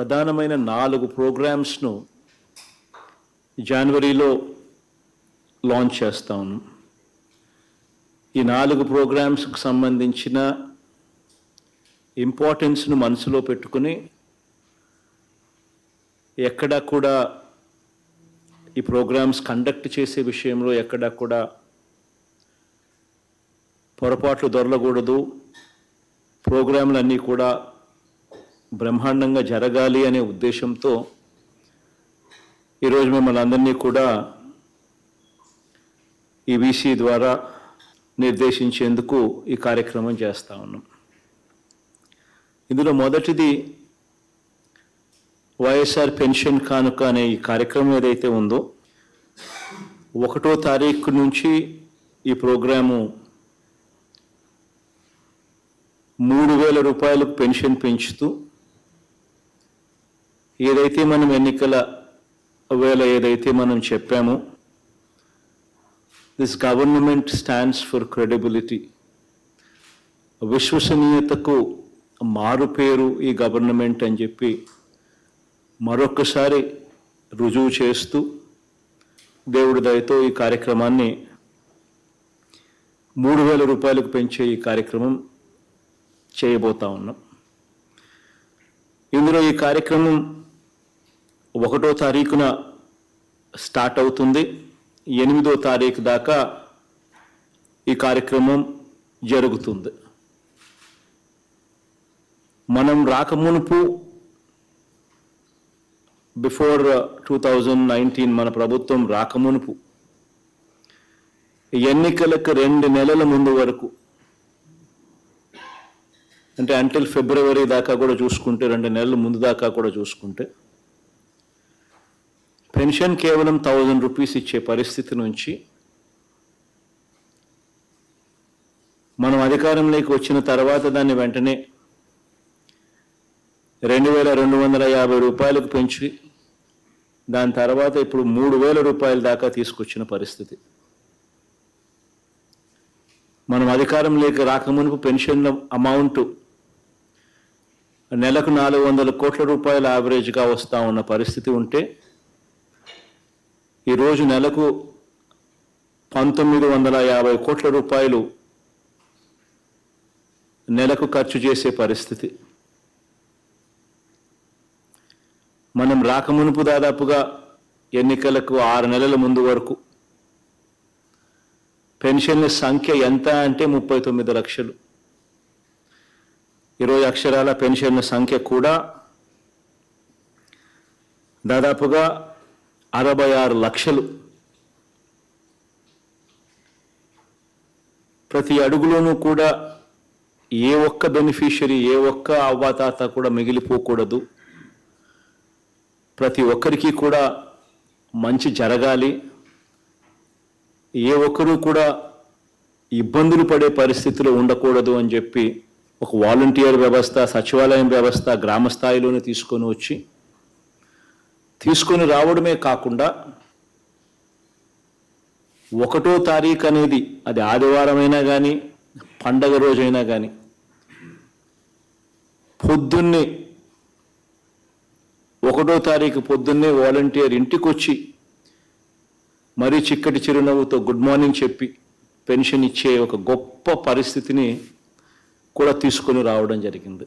ప్రధానమైన నాలుగు ప్రోగ్రామ్స్ను జనవరిలో లాంచ్ చేస్తాను. ఈ నాలుగు ప్రోగ్రామ్స్కి సంబంధించిన ఇంపార్టెన్స్ను మనసులో పెట్టుకుని ఎక్కడా కూడా ఈ ప్రోగ్రామ్స్ కండక్ట్ చేసే విషయంలో ఎక్కడా కూడా పొరపాట్లు దొరలకూడదు. ప్రోగ్రాంలన్నీ కూడా బ్రహ్మాండంగా జరగాలి అనే ఉద్దేశంతో ఈరోజు మిమ్మల్ని అందరినీ కూడా ఈ వీసీ ద్వారా నిర్దేశించేందుకు ఈ కార్యక్రమం చేస్తా ఉన్నాం. ఇందులో మొదటిది వైఎస్ఆర్ పెన్షన్ కానుక అనే ఈ కార్యక్రమం ఏదైతే ఉందో ఒకటో తారీఖు నుంచి ఈ ప్రోగ్రాము మూడు వేల రూపాయలకు పెన్షన్ పెంచుతూ ఏదైతే మనం ఎన్నికల వేళ ఏదైతే మనం చెప్పామో this government stands for credibility విశ్వసనీయతకు మారు పేరు ఈ గవర్నమెంట్ అని చెప్పి మరొకసారి రుజువు చేస్తూ దేవుడి దయతో ఈ కార్యక్రమాన్ని మూడు వేల రూపాయలకు పెంచే ఈ కార్యక్రమం చేయబోతా ఉన్నాం. ఇందులో ఈ కార్యక్రమం ఒకటో తారీఖున స్టార్ట్ అవుతుంది. ఎనిమిదో తారీఖు దాకా ఈ కార్యక్రమం జరుగుతుంది. మనం రాకమునుపు బిఫోర్ టూ థౌజండ్ నైన్టీన్ మన ప్రభుత్వం రాకమునుపు ఎన్నికలకు రెండు నెలల ముందు వరకు అంటే అంటిల్ ఫిబ్రవరి దాకా కూడా చూసుకుంటే రెండు నెలల ముందు దాకా కూడా చూసుకుంటే పెన్షన్ కేవలం థౌజండ్ రూపీస్ ఇచ్చే పరిస్థితి నుంచి మనం అధికారంలోకి వచ్చిన తర్వాత దాన్ని వెంటనే రెండు వేల రెండు వందల యాభై రూపాయలకు పెంచి దాని తర్వాత ఇప్పుడు మూడు వేల రూపాయల దాకా తీసుకొచ్చిన పరిస్థితి. మనం అధికారంలోకి రాకమునుపు పెన్షన్ల అమౌంట్ నెలకు నాలుగు వందల కోట్ల రూపాయల యావరేజ్గా వస్తూ ఉన్న పరిస్థితి ఉంటే ఈరోజు నెలకు పంతొమ్మిది వందల యాభై కోట్ల రూపాయలు నెలకు ఖర్చు చేసే పరిస్థితి. మనం రాకమునుపు దాదాపుగా ఎన్నికలకు ఆరు నెలల ముందు వరకు పెన్షన్ల సంఖ్య ఎంత అంటే ముప్పై తొమ్మిది లక్షలు. ఇరవై అక్షరాల పెన్షన్ల సంఖ్య కూడా దాదాపుగా అరవై ఆరు లక్షలు. ప్రతి అడుగులోనూ కూడా ఏ ఒక్క బెనిఫిషరీ ఏ ఒక్క అవ్వాతాత కూడా మిగిలిపోకూడదు. ప్రతి ఒక్కరికి కూడా మంచి జరగాలి. ఏ ఒక్కరూ కూడా ఇబ్బందులు పడే పరిస్థితిలో ఉండకూడదు అని చెప్పి ఒక వాలంటీర్ వ్యవస్థ సచివాలయం వ్యవస్థ గ్రామ స్థాయిలోనే తీసుకొని వచ్చి తీసుకొని రావడమే కాకుండా ఒకటో తారీఖు అనేది అది ఆదివారమైనా కానీ పండగ రోజైనా కానీ పొద్దున్నే ఒకటో తారీఖు పొద్దున్నే వాలంటీర్ ఇంటికి వచ్చి మరీ చిక్కటి చిరునవ్వుతో గుడ్ మార్నింగ్ చెప్పి పెన్షన్ ఇచ్చే ఒక గొప్ప పరిస్థితిని కూడా తీసుకొని రావడం జరిగింది.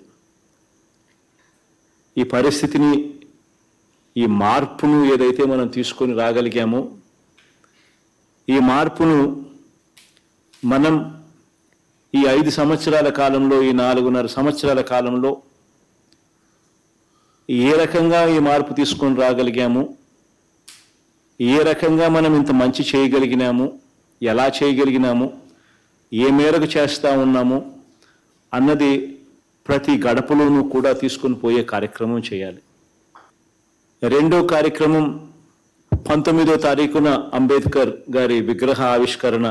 ఈ పరిస్థితిని ఈ మార్పును ఏదైతే మనం తీసుకొని రాగలిగామో ఈ మార్పును మనం ఈ ఐదు సంవత్సరాల కాలంలో ఈ నాలుగున్నర సంవత్సరాల కాలంలో ఏ రకంగా ఈ మార్పు తీసుకొని రాగలిగాము? ఏ రకంగా మనం ఇంత మంచి చేయగలిగినాము? ఎలా చేయగలిగినాము? ఏ మేరకు చేస్తూ ఉన్నాము? అన్నది ప్రతి గడపలోనూ కూడా తీసుకొని పోయే కార్యక్రమం చేయాలి. రెండో కార్యక్రమం పంతొమ్మిదో తారీఖున అంబేద్కర్ గారి విగ్రహ ఆవిష్కరణ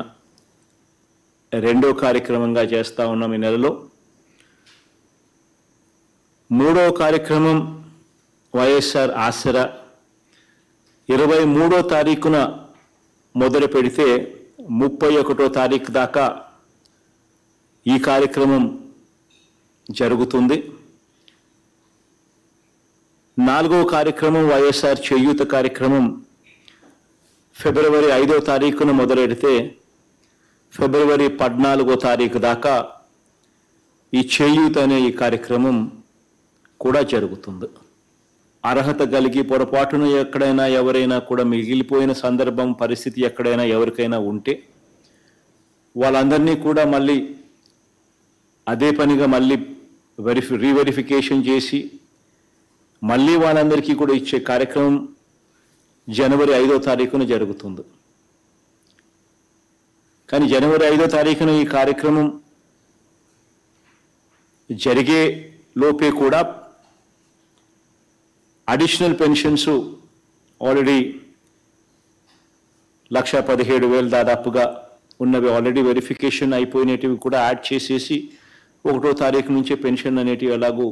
రెండో కార్యక్రమంగా చేస్తా ఉన్నాం ఈ నెలలో. మూడో కార్యక్రమం వైఎస్ఆర్ ఆసరా. ఇరవై మూడో తారీఖున మొదలు పెడితే ముప్పై ఒకటో తారీఖు దాకా ఈ కార్యక్రమం జరుగుతుంది. నాలుగవ కార్యక్రమం వైఎస్ఆర్ చేయూత కార్యక్రమం ఫిబ్రవరి ఐదో తారీఖున మొదలెడితే ఫిబ్రవరి పద్నాలుగో తారీఖు దాకా ఈ చేయూత అనే ఈ కార్యక్రమం కూడా జరుగుతుంది. అర్హత కలిగి పొరపాటున ఎక్కడైనా ఎవరైనా కూడా మిగిలిపోయిన సందర్భం పరిస్థితి ఎక్కడైనా ఎవరికైనా ఉంటే వాళ్ళందరినీ కూడా మళ్ళీ అదే పనిగా మళ్ళీ వెరిఫి రీవెరిఫికేషన్ చేసి మళ్ళీ వాళ్ళందరికీ కూడా ఇచ్చే కార్యక్రమం జనవరి ఐదో తారీఖున జరుగుతుంది. కానీ జనవరి ఐదో తారీఖున ఈ కార్యక్రమం జరిగే లోపే కూడా అడిషనల్ పెన్షన్స్ ఆల్రెడీ లక్ష పదిహేడు వేలు దాదాపుగా ఉన్నవి ఆల్రెడీ వెరిఫికేషన్ అయిపోయినటివి కూడా యాడ్ చేసేసి ఒకటో తారీఖు నుంచే పెన్షన్ అనేటివి ఎలాగూ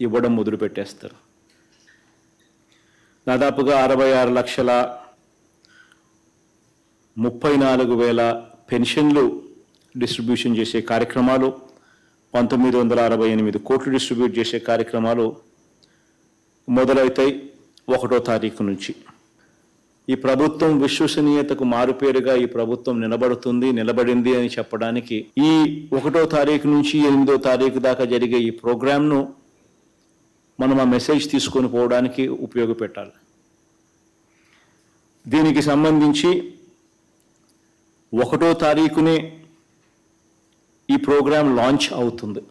ఇవ్వడం మొదలు పెట్టేస్తారు దాదాపుగా అరవై ఆరు లక్షల ముప్పై నాలుగు వేల పెన్షన్లు డిస్ట్రిబ్యూషన్ చేసే కార్యక్రమాలు పంతొమ్మిది వందల అరవై ఎనిమిది కోట్లు డిస్ట్రిబ్యూట్ చేసే కార్యక్రమాలు మొదలవుతాయి ఒకటో తారీఖు నుంచి. ఈ ప్రభుత్వం విశ్వసనీయతకు మారుపేరుగా ఈ ప్రభుత్వం నిలబడుతుంది నిలబడింది అని చెప్పడానికి ఈ ఒకటో తారీఖు నుంచి ఎనిమిదో తారీఖు దాకా జరిగే ఈ ప్రోగ్రాంను మనం ఆ మెసేజ్ తీసుకొని పోవడానికి ఉపయోగపెట్టాలి. దీనికి సంబంధించి ఒకటో తారీఖునే ఈ ప్రోగ్రాం లాంచ్ అవుతుంది.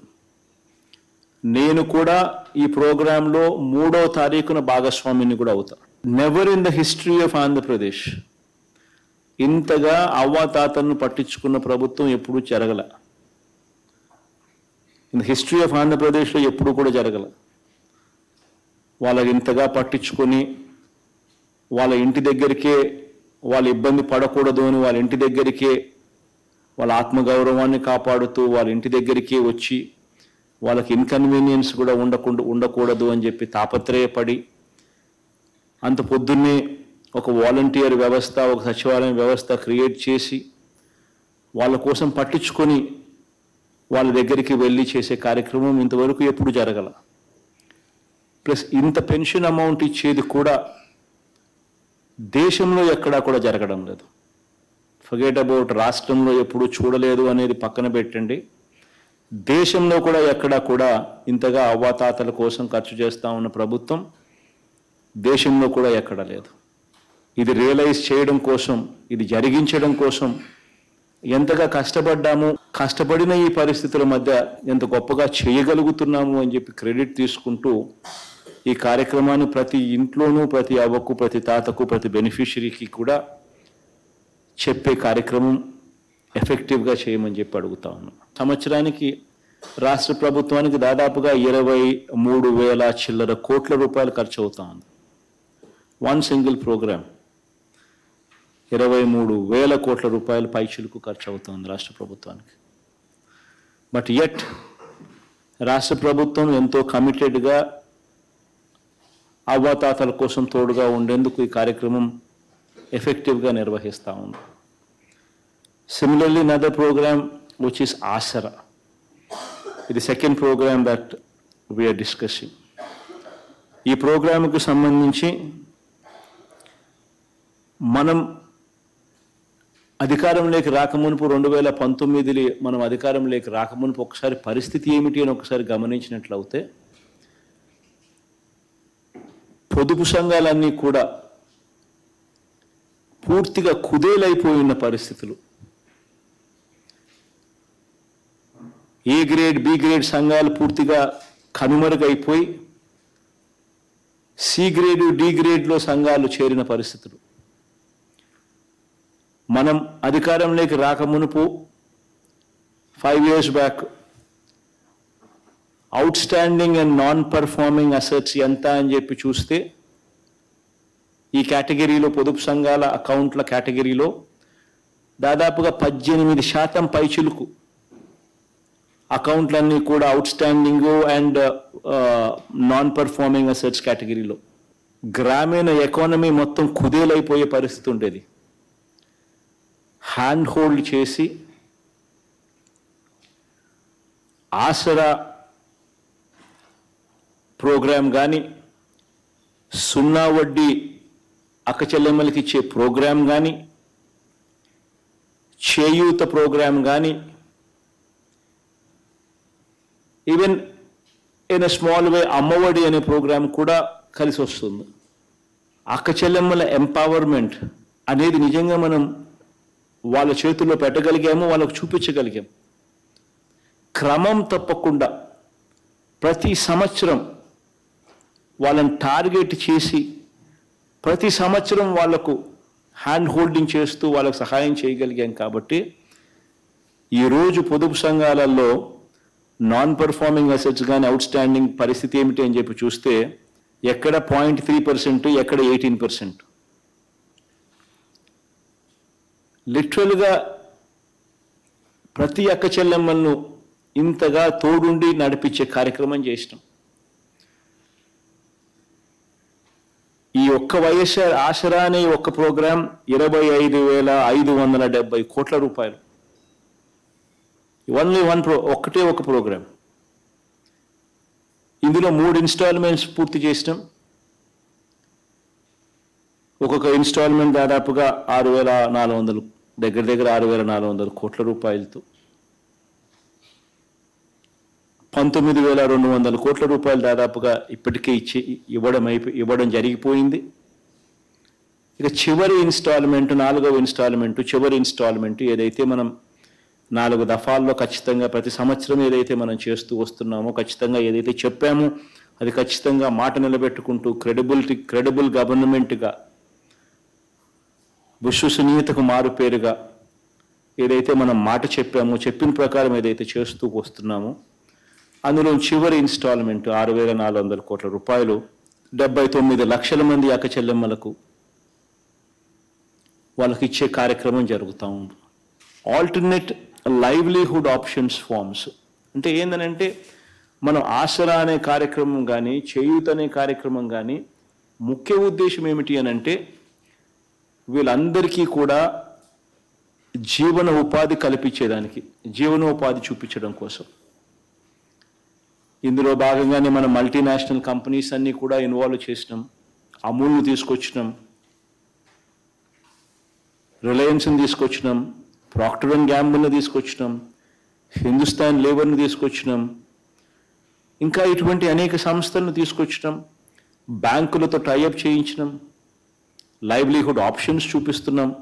నేను కూడా ఈ ప్రోగ్రాంలో మూడో తారీఖున భాగస్వామిని కూడా అవుతా. Never in the history of Andhra Pradesh ఇంతగా అవ్వాతాతను పట్టించుకున్న ప్రభుత్వం ఎప్పుడూ జరగల. ఇన్ ద హిస్టరీ ఆఫ్ ఆంధ్రప్రదేశ్లో ఎప్పుడూ కూడా జరగల. వాళ్ళని ఇంతగా పట్టించుకొని వాళ్ళ ఇంటి దగ్గరికే వాళ్ళ ఇబ్బంది పడకూడదు అని వాళ్ళ ఇంటి దగ్గరికే వాళ్ళ ఆత్మగౌరవాన్ని కాపాడుతూ వాళ్ళ ఇంటి దగ్గరికే వచ్చి వాళ్ళకి ఇన్కన్వీనియన్స్ కూడా ఉండకుండా ఉండకూడదు అని చెప్పి తాపత్రయపడి అంత పొద్దున్నే ఒక వాలంటీర్ వ్యవస్థ ఒక సచివాలయం వ్యవస్థ క్రియేట్ చేసి వాళ్ళ కోసం పట్టించుకొని వాళ్ళ దగ్గరికి వెళ్ళి చేసే కార్యక్రమం ఇంతవరకు ఎప్పుడు జరగల. ప్లస్ ఇంత పెన్షన్ అమౌంట్ ఇచ్చేది కూడా దేశంలో ఎక్కడా కూడా జరగడం లేదు. ఫర్గెట్ అబౌట్ రాష్ట్రంలో ఎప్పుడు చూడలేదు అనేది పక్కన పెట్టండి. దేశంలో కూడా ఎక్కడా కూడా ఇంతగా అవ్వాతాతల కోసం ఖర్చు చేస్తా ఉన్న ప్రభుత్వం దేశంలో కూడా ఎక్కడ లేదు. ఇది రియలైజ్ చేయడం కోసం ఇది జరిగించడం కోసం ఎంతగా కష్టపడ్డాము కష్టపడిన ఈ పరిస్థితుల మధ్య ఎంత గొప్పగా చేయగలుగుతున్నాము అని చెప్పి క్రెడిట్ తీసుకుంటూ ఈ కార్యక్రమాన్ని ప్రతి ఇంట్లోనూ ప్రతి అవ్వకు ప్రతి తాతకు ప్రతి బెనిఫిషరీకి కూడా చెప్పే కార్యక్రమం ఎఫెక్టివ్గా చేయమని చెప్పి అడుగుతా ఉన్నాం. సంవత్సరానికి రాష్ట్ర ప్రభుత్వానికి దాదాపుగా ఇరవై మూడు వేల చిల్లర కోట్ల రూపాయలు ఖర్చు అవుతా ఉంది. వన్ సింగిల్ ప్రోగ్రామ్ ఇరవై మూడు వేల కోట్ల రూపాయలు పైచులకు ఖర్చు అవుతుంది రాష్ట్ర ప్రభుత్వానికి. బట్ ఎట్ రాష్ట్ర ప్రభుత్వం ఎంతో కమిటెడ్గా అవ్వాతాతల కోసం తోడుగా ఉండేందుకు ఈ కార్యక్రమం ఎఫెక్టివ్గా నిర్వహిస్తూ ఉంది. Similarly another program which is Aasara ఇది second program that we are discussing ఈ ప్రోగ్రాంకు సంబంధించి మనం అధికారంలోకి రాకమునుపు రెండు వేల పంతొమ్మిదిలో మనం అధికారంలోకి రాకమునుపు ఒకసారి పరిస్థితి ఏమిటి అని ఒకసారి గమనించినట్లయితే పొదుపు సంఘాలన్నీ కూడా పూర్తిగా కుదేలైపోయిన పరిస్థితులు. ఏ గ్రేడ్ బి గ్రేడ్ సంఘాలు పూర్తిగా కనుమరుగైపోయి సి గ్రేడ్ డి గ్రేడ్లో సంఘాలు చేరిన పరిస్థితులు. మనం అధికారంలోకి రాకమునుపు five years back outstanding and non performing assets ఎంత అని చెప్పి చూస్తే ఈ కేటగిరీలో పొదుపు సంఘాల అకౌంట్ల కేటగిరీలో దాదాపుగా పద్దెనిమిది శాతం పైచులుకు అకౌంట్లన్నీ కూడా outstanding and non performing assets కేటగిరీలో. గ్రామీణ ఎకానమీ మొత్తం కుదేలైపోయే పరిస్థితి ఉండేది. హ్యాండ్ హోల్డ్ చేసి ఆసరా ప్రోగ్రామ్ కానీ సున్నా వడ్డీ అక్కచెల్లెమ్మలకి ఇచ్చే ప్రోగ్రాం కానీ చేయూత ప్రోగ్రాం కానీ even in a small way Amma Vodi అనే ప్రోగ్రాం కూడా కలిసి వస్తుంది. అక్కచెల్లెమ్మల ఎంపవర్మెంట్ అనేది నిజంగా మనం వాళ్ళ చేతుల్లో పెట్టగలిగాము వాళ్ళకు చూపించగలిగాం. క్రమం తప్పకుండా ప్రతి సంవత్సరం వాళ్ళని టార్గెట్ చేసి ప్రతి సంవత్సరం వాళ్ళకు హ్యాండ్ హోల్డింగ్ చేస్తూ వాళ్ళకు సహాయం చేయగలిగాం కాబట్టి ఈరోజు పొదుపు సంఘాలలో నాన్ పర్ఫార్మింగ్ అసెట్స్ కానీ అవుట్ స్టాండింగ్ పరిస్థితి ఏమిటి అని చెప్పి చూస్తే ఎక్కడ పాయింట్ త్రీ పర్సెంట్ ఎక్కడ ఎయిటీన్ పర్సెంట్. లిటరల్గా ప్రతి అక్క చెల్లెమ్మలను ఇంతగా తోడుండి నడిపించే కార్యక్రమం చేసినాం. ఈ ఒక్క వైఎస్ఆర్ ఆసరా అనే ఒక్క ప్రోగ్రాం ఇరవై ఐదు వేల ఐదు వందల డెబ్బై కోట్ల రూపాయలు. ఓన్లీ వన్ ప్రో ఒక్కటే ఒక ప్రోగ్రాం. ఇందులో మూడు ఇన్స్టాల్మెంట్స్ పూర్తి చేసినాం. ఒక్కొక్క ఇన్స్టాల్మెంట్ దాదాపుగా ఆరు వేల నాలుగు వందలు దగ్గర దగ్గర ఆరు వేల నాలుగు వందల కోట్ల రూపాయలతో. పంతొమ్మిది వేల రెండు వందల కోట్ల రూపాయలు దాదాపుగా ఇప్పటికే ఇచ్చి ఇవ్వడం అయిపో ఇవ్వడం జరిగిపోయింది. ఇక చివరి ఇన్స్టాల్మెంట్ నాలుగవ ఇన్స్టాల్మెంట్ చివరి ఇన్స్టాల్మెంట్ ఏదైతే మనం నాలుగు దఫాల్లో ఖచ్చితంగా ప్రతి సంవత్సరం ఏదైతే మనం చేస్తూ వస్తున్నామో ఖచ్చితంగా ఏదైతే చెప్పామో అది ఖచ్చితంగా మాట నిలబెట్టుకుంటూ క్రెడిబిలిటీ క్రెడిబుల్ గవర్నమెంట్గా విశ్వసనీయతకు మారు పేరుగా ఏదైతే మనం మాట చెప్పామో చెప్పిన ప్రకారం ఏదైతే చేస్తూ వస్తున్నామో అందులో చివరి ఇన్స్టాల్మెంట్ ఆరు వేల నాలుగు వందల కోట్ల రూపాయలు డెబ్బై తొమ్మిది లక్షల మంది అక్క చెల్లెమ్మలకు వాళ్ళకి ఇచ్చే కార్యక్రమం జరుగుతూ ఉంది. ఆల్టర్నేట్ లైవ్లీహుడ్ ఆప్షన్స్ ఫార్మ్స్ అంటే ఏంటనంటే మనం ఆసరా అనే కార్యక్రమం కానీ చేయూత అనే కార్యక్రమం కానీ ముఖ్య ఉద్దేశం ఏమిటి అని అంటే వీళ్ళందరికీ కూడా జీవన ఉపాధి కల్పించేదానికి జీవనోపాధి చూపించడం కోసం. ఇందులో భాగంగానే మన మల్టీనేషనల్ కంపెనీస్ అన్నీ కూడా ఇన్వాల్వ్ చేసినాం. అమూల్ని తీసుకొచ్చినాం. రిలయన్స్ని తీసుకొచ్చినాం. ప్రాక్టర్ అండ్ గ్యాంబుల్ని తీసుకొచ్చినాం. హిందుస్థాన్ లేబర్ని తీసుకొచ్చినాం. ఇంకా ఇటువంటి అనేక సంస్థలను తీసుకొచ్చినాం. బ్యాంకులతో టైఅప్ చేయించినాం. లైవ్లీహుడ్ ఆప్షన్స్ చూపిస్తున్నాం.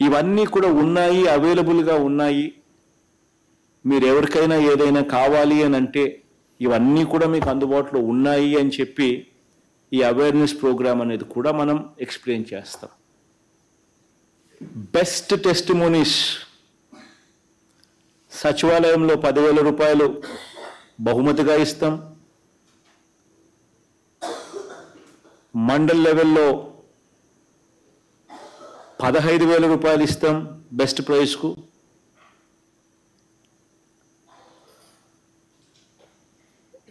ఇవన్నీ కూడా ఉన్నాయి అవైలబుల్గా ఉన్నాయి. మీరు ఎవరికైనా ఏదైనా కావాలి అని అంటే ఇవన్నీ కూడా మీకు అందుబాటులో ఉన్నాయి అని చెప్పి ఈ అవేర్నెస్ ప్రోగ్రామ్ అనేది కూడా మనం ఎక్స్ప్లెయిన్ చేస్తాం. బెస్ట్ టెస్టిమోనీస్ సచివాలయంలో పదివేల రూపాయలు బహుమతిగా ఇస్తాం. మండల్ లెవెల్లో పదహైదు వేల రూపాయలు ఇస్తాం బెస్ట్ ప్రైజ్కు.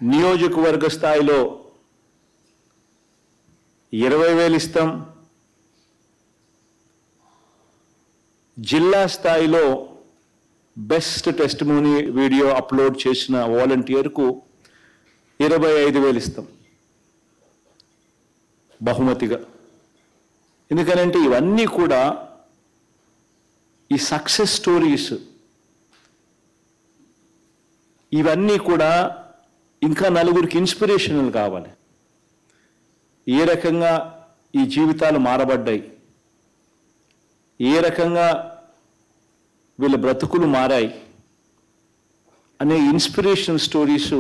నియోజకవర్గ స్థాయిలో ఇరవై వేలు ఇస్తాం. జిల్లా స్థాయిలో బెస్ట్ టెస్టిమోనీ వీడియో అప్లోడ్ చేసిన వాలంటీర్కు ఇరవై ఐదు వేలు ఇస్తాం. బహుమతిగా. ఎందుకనంటే ఇవన్నీ కూడా ఈ సక్సెస్ స్టోరీస్ ఇవన్నీ కూడా ఇంకా నలుగురికి ఇన్స్పిరేషనల్ కావాలి. ఏ రకంగా ఈ జీవితాలు మారబడ్డాయి? ఏ రకంగా వీళ్ళ బ్రతుకులు మారాయి? అనే ఇన్స్పిరేషనల్ స్టోరీస్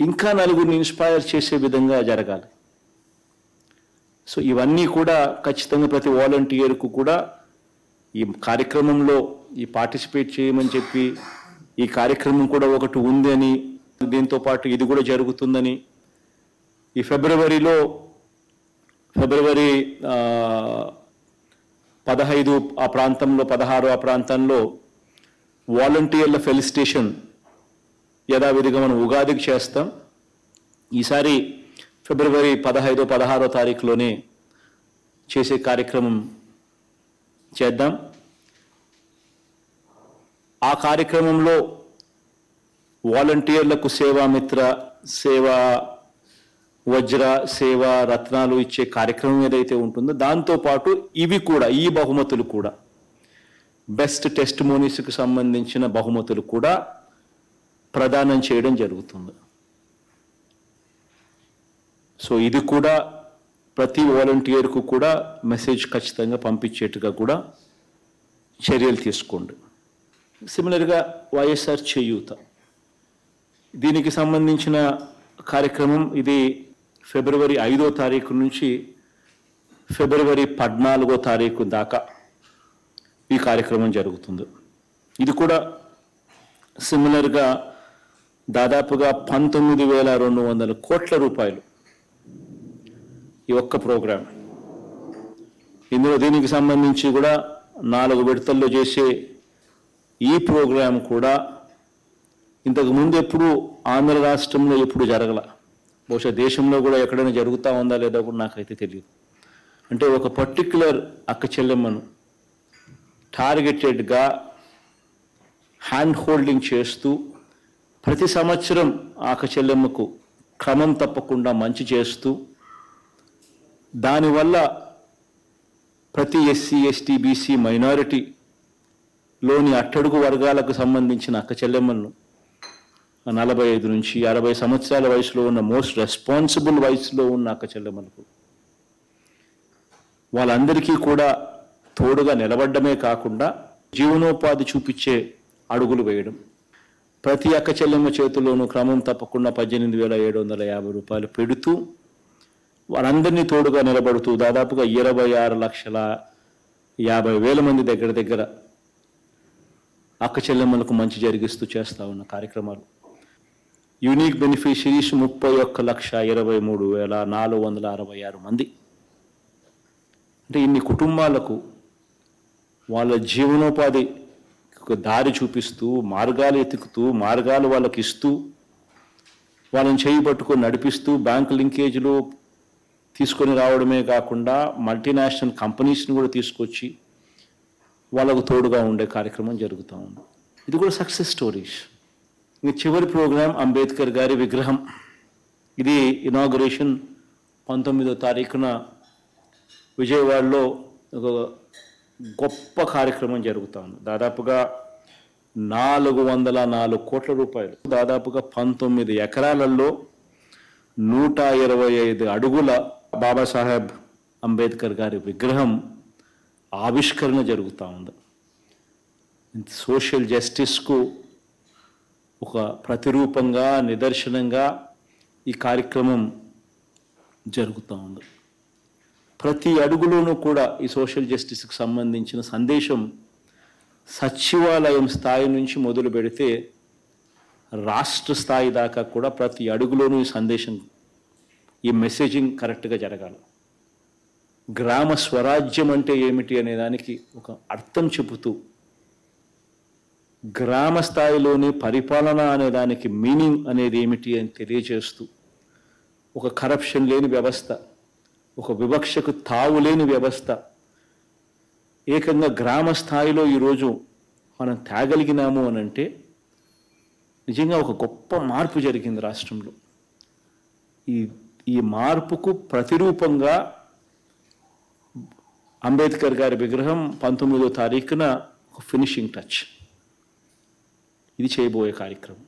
ఇంకా నలుగురిని ఇన్స్పైర్ చేసే విధంగా జరగాలి. సో ఇవన్నీ కూడా ఖచ్చితంగా ప్రతి వాలంటీర్కు కూడా ఈ కార్యక్రమంలో ఈ పార్టిసిపేట్ చేయమని చెప్పి ఈ కార్యక్రమం కూడా ఒకటి ఉంది అని దీంతో పాటు ఇది కూడా జరుగుతుందని. ఈ ఫిబ్రవరిలో ఫిబ్రవరి పదహైదు ఆ ప్రాంతంలో పదహారు ఆ ప్రాంతంలో వాలంటీర్ల ఫెలిసిటేషన్ యథావిధిగా మనం ఉగాదికి చేస్తాం. ఈసారి ఫిబ్రవరి పదహైదో పదహారో తారీఖులోనే చేసే కార్యక్రమం చేద్దాం. ఆ కార్యక్రమంలో వాలంటీర్లకు సేవామిత్ర సేవా వజ్ర సేవ రత్నాలు ఇచ్చే కార్యక్రమం ఏదైతే ఉంటుందో దాంతోపాటు ఇవి కూడా ఈ బహుమతులు కూడా బెస్ట్ టెస్ట్ మోనీస్కి సంబంధించిన బహుమతులు కూడా ప్రదానం చేయడం జరుగుతుంది. సో ఇది కూడా ప్రతి వాలంటీర్కు కూడా మెసేజ్ ఖచ్చితంగా పంపించేట్టుగా కూడా చర్యలు తీసుకోండి. సిమిలర్గా వైఎస్ఆర్ చేయూత. దీనికి సంబంధించిన కార్యక్రమం ఇది ఫిబ్రవరి ఐదో తారీఖు నుంచి ఫిబ్రవరి పద్నాలుగో తారీఖు దాకా ఈ కార్యక్రమం జరుగుతుంది. ఇది కూడా సిమిలర్గా దాదాపుగా పంతొమ్మిది వేల రెండు వందల కోట్ల రూపాయలు ఈ ఒక్క ప్రోగ్రాం ఇందులో దీనికి సంబంధించి కూడా నాలుగు విడతల్లో చేసే ఈ ప్రోగ్రాం కూడా ఇంతకుముందు ఎప్పుడు ఆంధ్ర రాష్ట్రంలో ఎప్పుడు జరగల. బహుశా దేశంలో కూడా ఎక్కడైనా జరుగుతూ ఉందా లేదా కూడా నాకైతే తెలియదు అంటే ఒక పర్టిక్యులర్ అక్క చెల్లెమ్మను టార్గెటెడ్గా హ్యాండ్ హోల్డింగ్ చేస్తూ ప్రతి సంవత్సరం అక్క చెల్లెమ్మకు క్రమం తప్పకుండా మంచి చేస్తూ దానివల్ల ప్రతి ఎస్సీ ఎస్టీ బీసీ మైనారిటీ లోని అట్టడుగు వర్గాలకు సంబంధించిన అక్క చెల్లెమ్మలను నలభై ఐదు నుంచి అరవై సంవత్సరాల వయసులో ఉన్న మోస్ట్ రెస్పాన్సిబుల్ వయసులో ఉన్న అక్క చెల్లెమ్మలకు. వాళ్ళందరికీ కూడా తోడుగా నిలబడమే కాకుండా జీవనోపాధి చూపించే అడుగులు వేయడం. ప్రతి అక్క చెల్లెమ్మ చేతుల్లోనూ క్రమం తప్పకుండా పద్దెనిమిది వేల ఏడు వందల యాభై రూపాయలు పెడుతూ వారందరినీ తోడుగా నిలబడుతూ దాదాపుగా ఇరవై ఆరు లక్షల యాభై వేల మంది దగ్గర దగ్గర అక్క చెల్లెమ్మలకు మంచి జరిగిస్తూ చేస్తా ఉన్న కార్యక్రమాలు. యూనిక్ బెనిఫిషరీస్ ముప్పై ఒక్క లక్ష ఇరవై మూడు వేల నాలుగు వందల అరవై ఆరు మంది. అంటే ఇన్ని కుటుంబాలకు వాళ్ళ జీవనోపాధి దారి చూపిస్తూ మార్గాలు ఎతుకుతూ మార్గాలు వాళ్ళకి ఇస్తూ వాళ్ళని చేయి పట్టుకొని నడిపిస్తూ బ్యాంక్ లింకేజ్లు తీసుకొని రావడమే కాకుండా మల్టీనేషనల్ కంపెనీస్ని కూడా తీసుకొచ్చి వాళ్ళకు తోడుగా ఉండే కార్యక్రమం జరుగుతూ ఉంది. ఇది కూడా సక్సెస్ స్టోరీస్ ఇంక చివరి ప్రోగ్రాం అంబేద్కర్ గారి విగ్రహం. ఇది ఇనాగరేషన్ పంతొమ్మిదో తారీఖున విజయవాడలో ఒక గొప్ప కార్యక్రమం జరుగుతూ ఉంది. దాదాపుగా నాలుగు వందల నాలుగు కోట్ల రూపాయలు. దాదాపుగా పంతొమ్మిది ఎకరాలలో నూట ఇరవై ఐదు అడుగుల బాబాసాహెబ్ అంబేద్కర్ గారి విగ్రహం ఆవిష్కరణ జరుగుతూ ఉంది. సోషల్ జస్టిస్కు ఒక ప్రతిరూపంగా నిదర్శనంగా ఈ కార్యక్రమం జరుగుతూ ఉంది. ప్రతి అడుగులోనూ కూడా ఈ సోషల్ జస్టిస్కి సంబంధించిన సందేశం సచివాలయం స్థాయి నుంచి మొదలు పెడితే రాష్ట్ర స్థాయి దాకా కూడా ప్రతి అడుగులోనూ ఈ సందేశం ఈ మెసేజింగ్ కరెక్ట్గా జరగాలి. గ్రామ స్వరాజ్యం అంటే ఏమిటి అనే దానికి ఒక అర్థం చెబుతూ గ్రామ స్థాయిలోని పరిపాలన అనే దానికి మీనింగ్ అనేది ఏమిటి అని తెలియజేస్తూ ఒక కరప్షన్ లేని వ్యవస్థ ఒక వివక్షకు తావు లేని వ్యవస్థ. ఏకంగా గ్రామ స్థాయిలో ఈరోజు మనం తేగలిగినాము అని అంటే నిజంగా ఒక గొప్ప మార్పు జరిగింది రాష్ట్రంలో. ఈ ఈ మార్పుకు ప్రతిరూపంగా అంబేద్కర్ గారి విగ్రహం పంతొమ్మిదో తారీఖున ఒక ఫినిషింగ్ టచ్. ఇది చేయబోయే కార్యక్రమం.